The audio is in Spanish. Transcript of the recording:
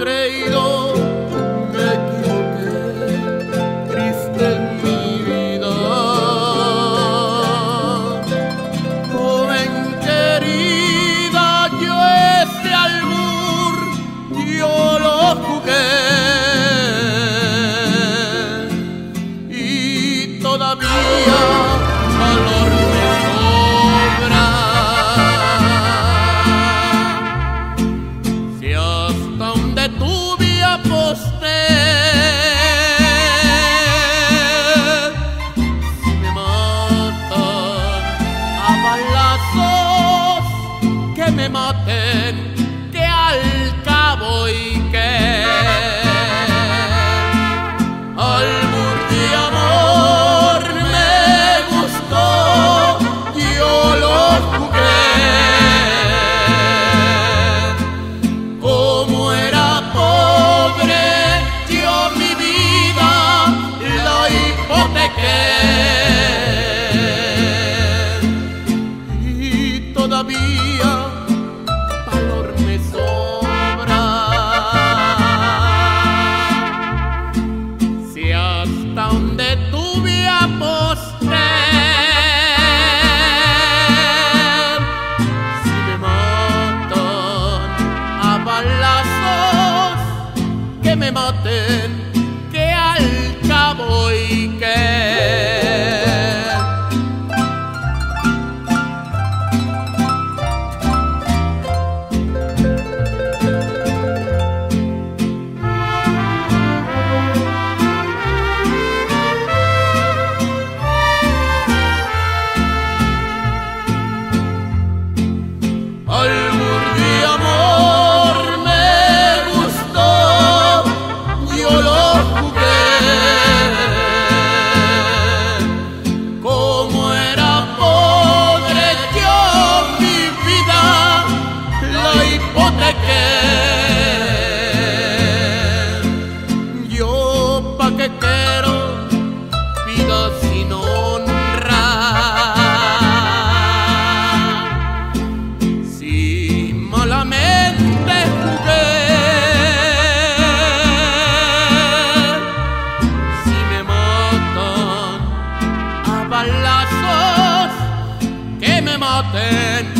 creído, me equivoqué, triste en mi vida. Joven querida, yo este albur, yo lo jugué. Y todavía valor me sobra. me maten, que al cabo y que algún día amor me gustó, yo lo jugué. Como era pobre, yo mi vida la hipotequé. Y todavía que me maten. ten.